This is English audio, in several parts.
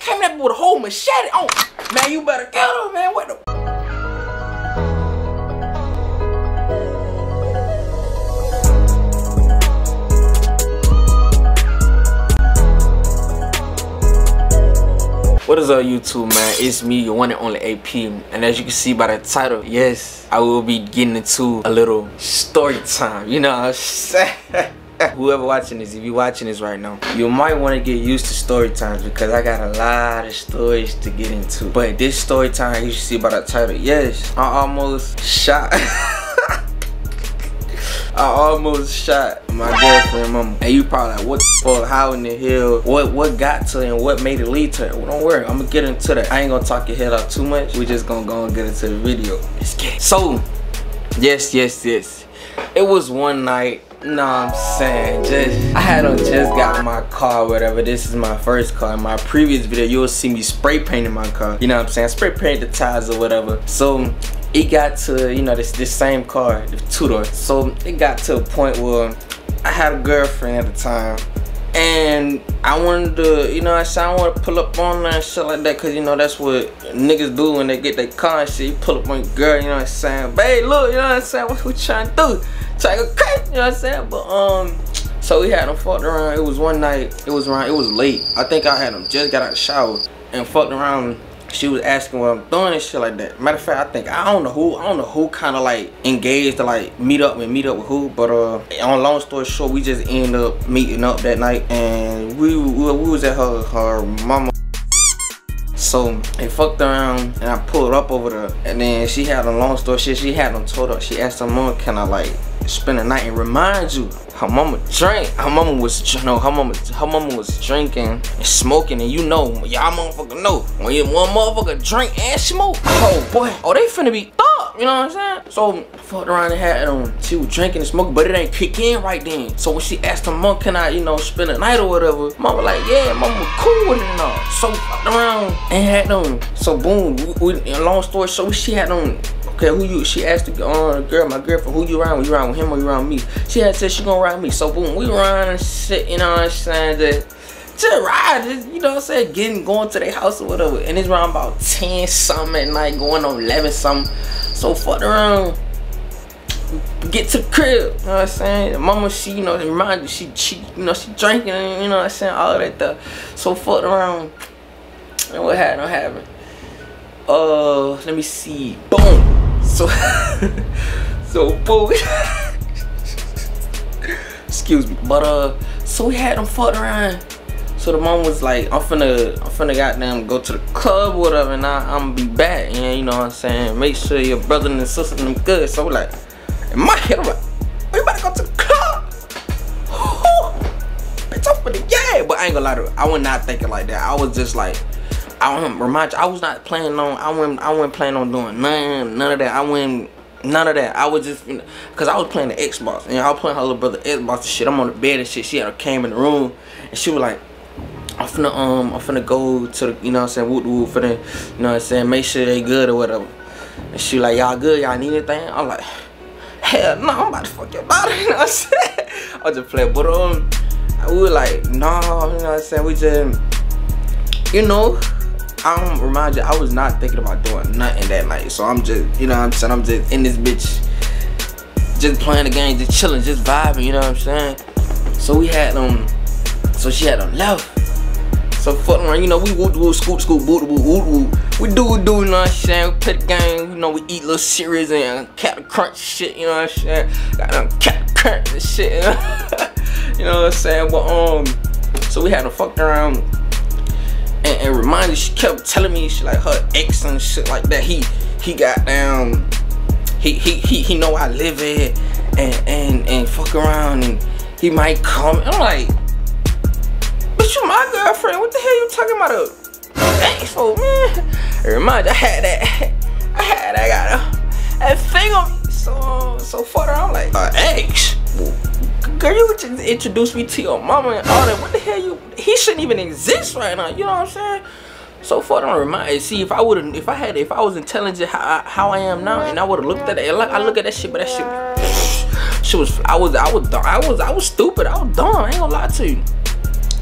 came in with a whole machete. Oh, man, you better get him, man. What the? What is up YouTube man? It's me, your one and only AP. And as you can see by the title, yes, I will be getting into a little story time. You know what I'm saying? Whoever watching this, if you watching this right now, you might want to get used to story times because I got a lot of stories to get into. But this story time, you should see by the title, yes, I almost shot. I almost shot my girlfriend mama. And you probably like, what the fuck, how in the hell, what what got to her and what made it lead to her? Well, don't worry, I'm gonna get into that. I ain't gonna talk your head out too much. We just gonna go and get into the video. Let's get it. So, yes, yes, yes. It was one night, no, I'm saying, just, I had just got my car, whatever. This is my first car. In my previous video, you'll see me spray painting my car. You know what I'm saying? Spray paint the tires or whatever. So, it got to you know this this same car the two door so it got to a point where i had a girlfriend at the time and i wanted to you know i said i want to pull up on her and shit like that because you know that's what niggas do when they get their car and shit. You pull up on your girl you know what i'm saying? Babe look you know what i'm saying? What we trying to do? To go crazy you know what i'm saying? But um so we had them fucked around. It was one night. It was around it was late. I think i had them just got out of the shower and fucked around she was asking what I'm doing and shit like that. Matter of fact, I think I don't know who I don't know who kind of like engaged to like meet up and meet up with who, but uh, on long story short, we just end up meeting up that night and we we, we was at her her mama. So they fucked around and I pulled up over there and then she had a long story shit. She had them told her. She asked her mom, can I like spend the night and remind you her mama drank her mama was you know her mama her mama was drinking and smoking and you know y'all motherfucker know. When you one motherfucker drink and smoke oh boy. Oh they finna be you know what i'm saying so I fucked around and had um she was drinking and smoking but it ain't kick in right then so when she asked her mom can i you know spend the night or whatever mama like yeah mama cool with it and all so fucked around and had them so boom we, we, long story short she had them okay, who you, she asked the uh, girl, my girlfriend, who you around with? You around with him or you around me? She had said she gonna ride me. So boom, we run and shit, you know what I'm saying? Just, just ride, you know what I'm saying? Getting, going to their house or whatever. And it's around about 10 something at night, going on 11 something. So fuck around. Get to the crib, you know what I'm saying? Mama, she, you know, remind you, she, she, you know, she drinking, you know what I'm saying? All that stuff. So fuck around. And what happened? What happened? Uh, let me see. Boom. So, so boom. Excuse me. But uh, so we had them fucked around. So the mom was like, I'm finna, I'm finna goddamn go to the club or whatever, and I, I'm gonna be back. And you know what I'm saying? Make sure your brother and sister them good. So like, in my head, I'm like, we about to go to the club. Bitch, I'm finna, yeah. But I ain't gonna lie to you, I was not thinking like that. I was just like, I remind you, I was not planning on, I wasn't, I wasn't planning on doing none, none of that. I went, none of that. I was just, you cause I was playing the Xbox, and I was playing her little brother Xbox and shit. I'm on the bed and shit. She had a came in the room, and she was like, I'm finna, um, I'm finna go to the, you know what I'm saying, woot woot for the, you know what I'm saying, make sure they good or whatever. And she like, y'all good, y'all need anything? I'm like, hell no, I'm about to fuck your body, you know what I'm saying? I just playing, but um, we were like, no, nah, you know what I'm saying, we just, you know, I don't remind you, I was not thinking about doing nothing that night. So I'm just, you know what I'm saying? I'm just in this bitch, just playing the game, just chilling, just vibing, you know what I'm saying? So we had um, so she had them left. So fucking around, you know, we woot woot, scoot scoot, boot woot woot woot. We do what do, you know what I'm saying? We play the game, you know, we eat little cereals and Cap'n Crunch shit, you know what I'm saying? Got them Cap'n Crunch and shit, you know? you know what I'm saying? But um, so we had to fuck around and, and reminded she kept telling me she like her ex and shit like that he he got down he he he, he know I live it and and and fuck around and he might come I'm like but you my girlfriend what the hell you talking about a ex for man remind you, I had that I had that got a that thing on me so so far, I'm like uh, ex girl, you introduced me to your mama and all that. What the hell you? He shouldn't even exist right now. You know what I'm saying? So far, don't remind. See, if I would have, if I had, if I was intelligent how I, how I am now, and I would have looked at it, like I look at that shit, but that shit, shit was, I was, I was, I was, I was stupid. I was dumb. I ain't gonna lie to you.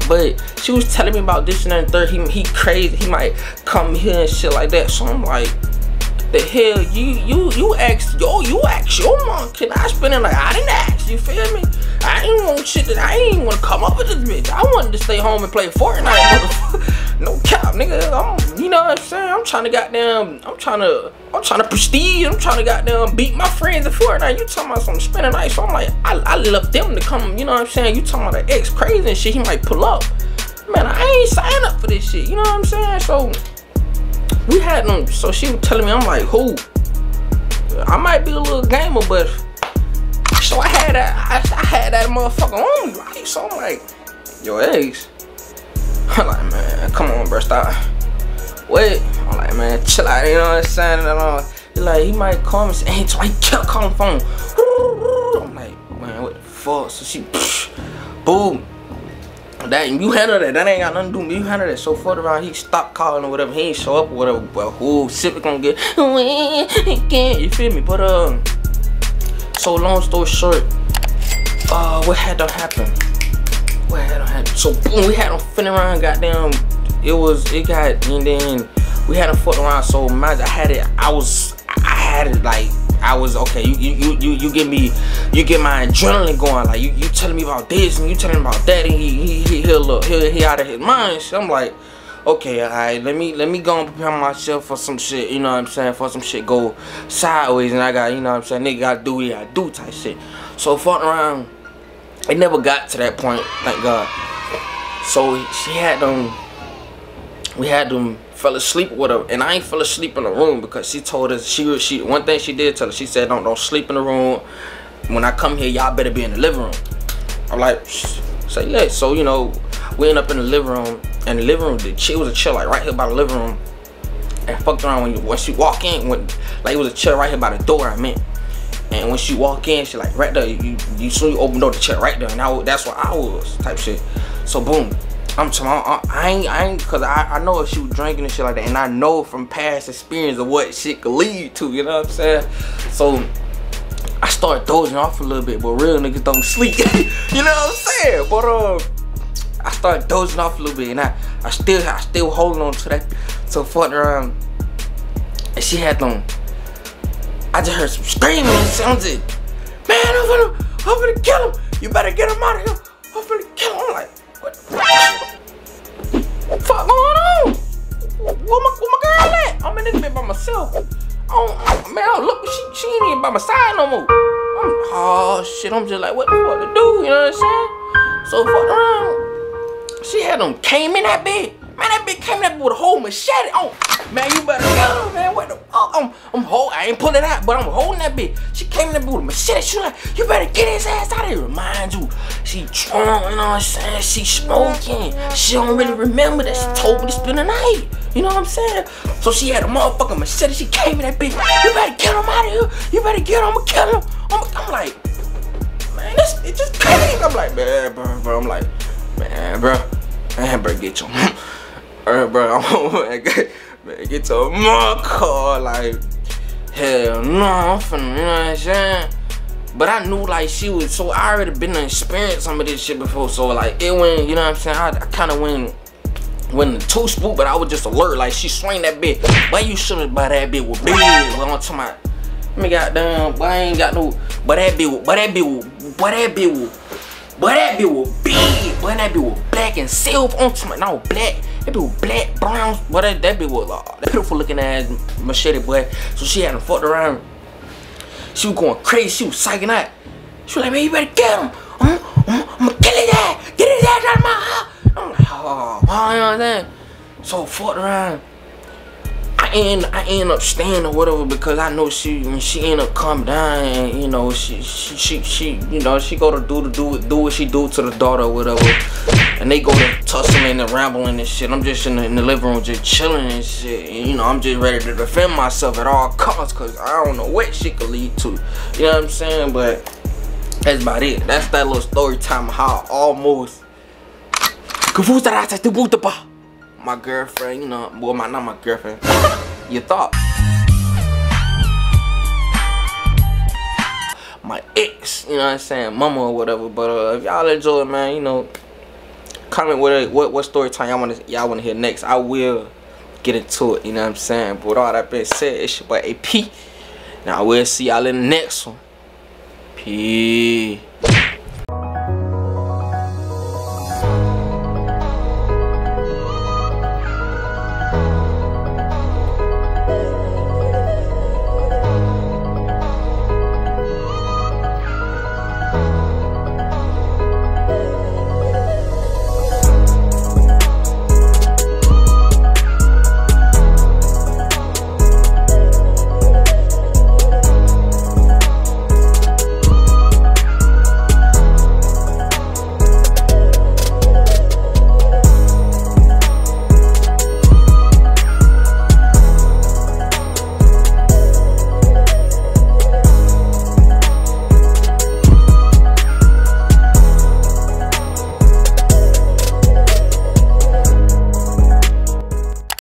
But she was telling me about this and that and third. He he crazy. He might come here and shit like that. So I'm like, the hell you you you ask yo you ask your mom can I spend it like I didn't ask you feel me ain't want shit that I ain't want to come up with this bitch. I wanted to stay home and play Fortnite no cap nigga. I'm you know what I'm saying? I'm trying to goddamn I'm trying to I'm trying to prestige. I'm trying to goddamn beat my friends at Fortnite. You talking about some spending night so I'm like I, I left them to come you know what I'm saying? You talking about the ex crazy and shit he might pull up. Man I ain't sign up for this shit you know what I'm saying? So we had them. So she was telling me, I'm like, who? I might be a little gamer, but I had that. I, I had that motherfucker on me, right? So I'm like, your eggs? I'm like, man, come on, bro, stop. Wait, I'm like, man, chill out. You know what I'm saying? And all. He like, he might call me. Say, hey, so he kept calling phone. I'm like, man, what the fuck? So she, boom that you handle that. That ain't got nothing to do with me. You handle that. So further around, he stopped calling or whatever. He ain't show up or whatever. But who Sipper gonna get? You feel me? But um, so long story short, uh, what had to happen? What had to happen? So boom, we had him finna around. Goddamn, it was it got and then we had him fucking around. So imagine I had it. I was I had it like I was okay. You you you you get me, you get my adrenaline going. Like you you telling me about this and you telling me about that, and he he he he'll look he he out of his mind. So I'm like, okay, alright, let me let me go and prepare myself for some shit. You know what I'm saying? For some shit go sideways, and I got you know what I'm saying. Nigga gotta do what I do type shit. So fucking around, it never got to that point. Thank God. So she had them. We had them fell asleep with her, and I ain't fell asleep in the room because she told us she she one thing she did tell us she said don't don't sleep in the room. When I come here, y'all better be in the living room. I'm like, say less. So you know, we end up in the living room, and the living room, the chair was a chair like right here by the living room, and fucked around when you once you walk in, when like it was a chair right here by the door. I meant. And when she walk in, she like right there. You you soon you open door the chair right there, and I, that's where I was type shit. So boom, I'm talking. I ain't. I ain't. Cause I, I know if she was drinking and shit like that, and I know from past experience of what shit could lead to. You know what I'm saying? So I start dozing off a little bit, but real niggas don't sleep. you know what I'm saying? But uh, I started dozing off a little bit, and I I still I still holding on to that. So fucking around, um, and she had them. I just heard some screaming and sounded. Man, I'm gonna I'm gonna kill him. You better get him out of here. I'm gonna kill him. I'm like. What the fuck going on? Where my, where my girl at? I'm in this bed by myself. Oh, man, oh, look, she, she ain't even by my side no more. I'm, oh, shit, I'm just like, what the fuck to do? You know what I'm saying? So, fuck around. She had them came in that bed. Man, that bitch came in that with a whole machete. Oh, man, you better go, man. What the fuck? I'm, I'm holding, I ain't pulling out, but I'm holding that bitch. She came in that with a machete. She like, you better get his ass out of here. Remind you, she drunk, you know what I'm saying? She smoking. She don't really remember that she told me to spend the night. You know what I'm saying? So she had a motherfucking machete. She came in that bitch. You better get him out of here. You better get him. I'ma kill him. I'm, I'm like, man, this it just crazy. I'm like, man, bro, bro. I'm like, man, bro, man, bro, get your Alright, bro, I'm get, man, get to my car, like, hell no, I'm finna, you know what I'm saying? But I knew, like, she was, so I already been to experience some of this shit before, so, like, it went, you know what I'm saying? I, I kind of went, went too spook, but I was just alert, like, she swing that bitch. Why you shouldn't buy that bitch with big? Well, I'm talking about, me goddamn, but I ain't got no, but that bitch, but that bitch, but that bitch, but that bitch was big, but that bitch was black and silver on to my, no, black, that bitch was black, brown, but that, that bitch was uh, that beautiful looking ass machete boy. So she had him fucked around. She was going crazy. She was psyching out. She was like, man, you better get him. I'm, I'm, I'm gonna kill his ass. Get his ass out of my house. I'm like, oh, oh you know what I'm saying? So fucked around. I end I end up staying or whatever because I know she she end up come down and you know she she she, she you know she go to do to do do what she do to the daughter or whatever and they go to tussling and rambling and shit. I'm just in the, in the living room just chilling and shit. And, you know I'm just ready to defend myself at all costs because I don't know what shit could lead to. You know what I'm saying? But that's about it. That's that little story time how I almost my girlfriend, you know, well, my not my girlfriend. you thought. My ex, you know what I'm saying, mama or whatever. But uh, if y'all enjoy it, man, you know, comment. what what what story time y'all want to y'all want to hear next. I will get into it. You know what I'm saying? But with all that being said, it's your boy AP. Now we'll see y'all in the next one. Peace.